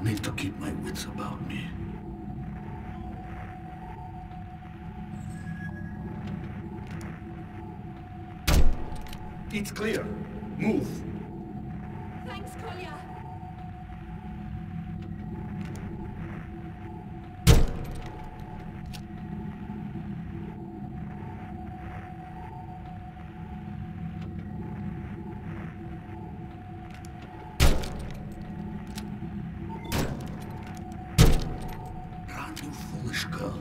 I'll need to keep my wits about me. It's clear. Move. Thanks, Kolya. 是个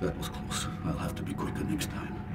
That was close. I'll have to be quicker next time.